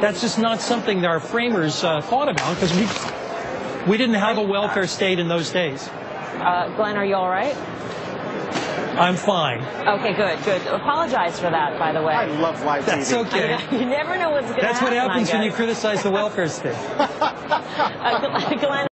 That's just not something that our framers uh, thought about because we we didn't have a welfare state in those days. Uh, Glenn, are you all right? I'm fine. Okay, good, good. Apologize for that, by the way. I love live That's TV. okay. You never know what's going to happen. That's what happens when you criticize the welfare state. Uh, Glenn,